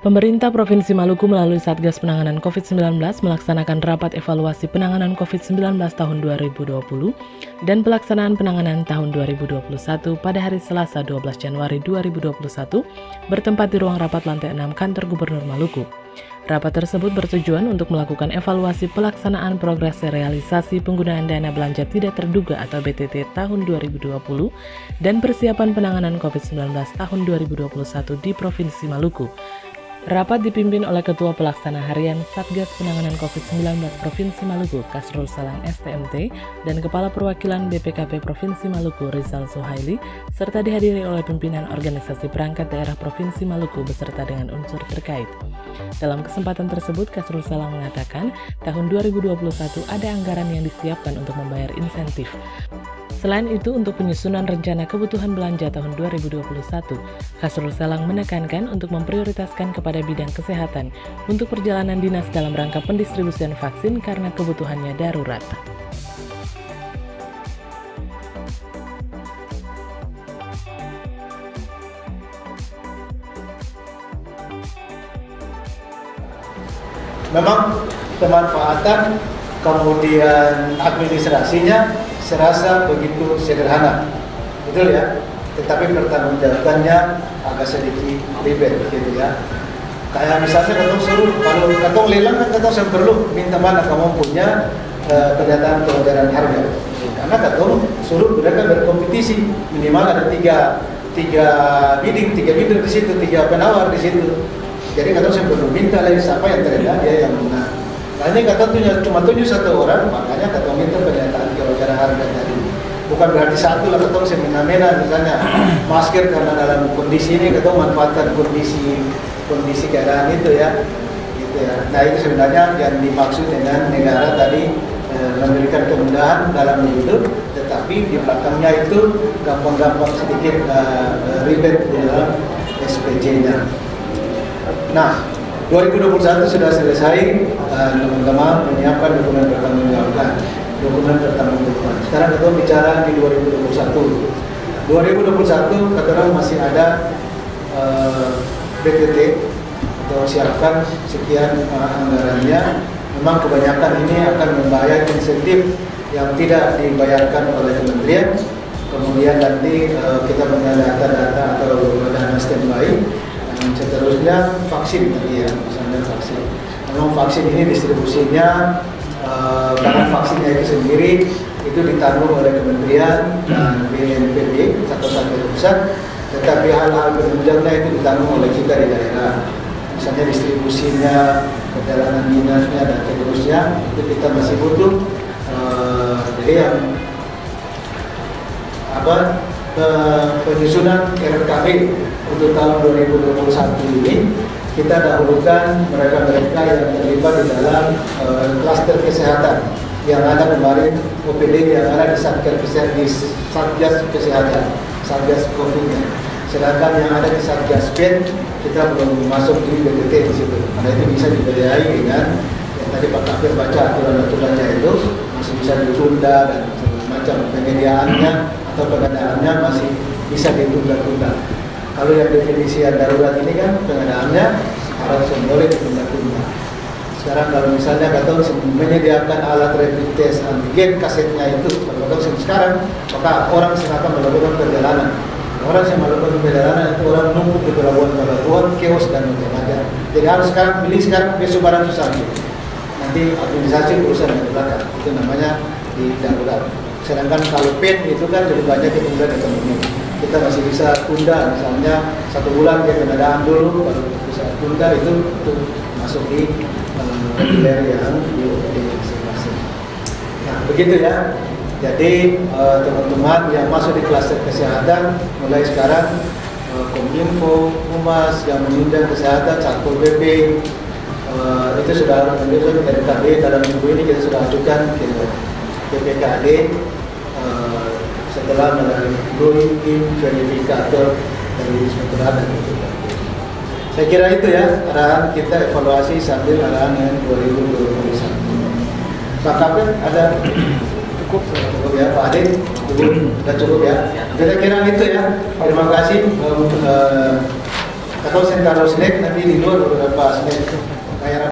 Pemerintah Provinsi Maluku melalui Satgas Penanganan COVID-19 melaksanakan rapat evaluasi penanganan COVID-19 tahun 2020 dan pelaksanaan penanganan tahun 2021 pada hari Selasa 12 Januari 2021 bertempat di ruang rapat lantai 6 kantor Gubernur Maluku. Rapat tersebut bertujuan untuk melakukan evaluasi pelaksanaan progres realisasi penggunaan dana belanja tidak terduga atau BTT tahun 2020 dan persiapan penanganan COVID-19 tahun 2021 di Provinsi Maluku Rapat dipimpin oleh Ketua Pelaksana Harian Satgas Penanganan COVID-19 Provinsi Maluku, Kasrul Salang STMT, dan Kepala Perwakilan BPKP Provinsi Maluku, Rizal Suhaili, serta dihadiri oleh pimpinan organisasi perangkat daerah Provinsi Maluku beserta dengan unsur terkait. Dalam kesempatan tersebut, Kasrul Salang mengatakan, tahun 2021 ada anggaran yang disiapkan untuk membayar insentif. Selain itu, untuk penyusunan rencana kebutuhan belanja tahun 2021, Kasrul Salang menekankan untuk memprioritaskan kepada bidang kesehatan untuk perjalanan dinas dalam rangka pendistribusian vaksin karena kebutuhannya darurat. Memang pemanfaatan kemudian administrasinya serasa begitu sederhana, betul ya. Tetapi pertanggungjawabannya agak sedikit ribet gitu ya. Kayak misalnya katong suruh kalau katong lelang kan katong saya perlu minta mana kamu punya pernyataan kewajaran harga. Karena katong suruh mereka berkompetisi minimal ada tiga tiga bidding, tiga bidder di situ, tiga penawar di situ. Jadi katong saya perlu minta lagi siapa yang terendah dia yang menang. Ini kata tuh cuma tujuh satu orang, makanya kata minta harga tadi. Bukan berarti satu lah ketemu semena-mena misalnya masker karena dalam kondisi ini ketemu manfaatkan kondisi kondisi keadaan itu ya. Gitu ya. Nah itu sebenarnya yang dimaksud dengan negara tadi e, memberikan kemudahan dalam hidup, tetapi di belakangnya itu gampang-gampang sedikit e, ribet di dalam SPJ-nya. Nah, 2021 sudah selesai teman-teman menyiapkan dokumen pertanggungjawaban dokumen pertanggungjawaban sekarang kita bicara di 2021 2021 kata masih ada uh, atau siapkan sekian uh, anggarannya. Memang kebanyakan ini akan membayar insentif yang tidak dibayarkan oleh kementerian. Kemudian nanti uh, kita punya data-data atau dana standby. Dan seterusnya vaksin tadi ya misalnya vaksin. Memang vaksin ini distribusinya uh, karena vaksinnya itu sendiri itu ditanggung oleh kementerian dan BNPB satu satu pusat tetapi hal-hal penunjangnya itu ditanggung oleh kita di daerah. Misalnya distribusinya perjalanan dinasnya dan seterusnya itu kita masih butuh uh, jadi yang apa penyusunan RKB untuk tahun 2021 ini kita dahulukan mereka-mereka yang terlibat di dalam klaster uh, kesehatan yang ada kemarin OPD yang ada di Satgas Kesehatan Satgas Kesehatan Satgas Covid -nya. Sedangkan yang ada di Satgas PEN kita belum masuk di BPT di situ. Karena itu bisa dibiayai dengan yang tadi Pak Kafir baca aturan-aturannya itu masih bisa ditunda dan macam penyediaannya atau pengadaannya masih bisa ditunda-tunda. Kalau yang definisi yang darurat ini kan pengadaannya sekarang boleh ditunda-tunda. Sekarang kalau misalnya kata menyediakan alat rapid test antigen kasetnya itu kalau kata sekarang maka orang silakan melakukan perjalanan. Orang yang melakukan perjalanan itu orang nunggu di pelabuhan pelabuhan kios dan macam-macam. Jadi harus sekarang beli sekarang besok barang susah. Nanti administrasi urusan di belakang itu namanya di darurat. Sedangkan kalau pen itu kan lebih banyak kemudian ekonomi. Kita masih bisa tunda misalnya satu bulan dia pengadaan dulu, baru bisa tunda itu untuk masuk di reguler uh, yang di masing-masing. Nah begitu ya. Jadi teman-teman uh, yang masuk di klaster kesehatan mulai sekarang uh, Kominfo, Humas yang mengundang kesehatan, Satpol PP itu sudah menunjukkan RKD dalam minggu ini kita sudah ajukan ke BPKD setelah melalui tim verifikator dari Inspektorat dan Saya kira itu ya arahan kita evaluasi sambil arahan yang 2021. Pak Kapten ada cukup cukup ya Pak Adin cukup sudah cukup ya. Kita kira itu ya. Terima kasih uh, Atau taruh snack nanti di luar beberapa snack kayak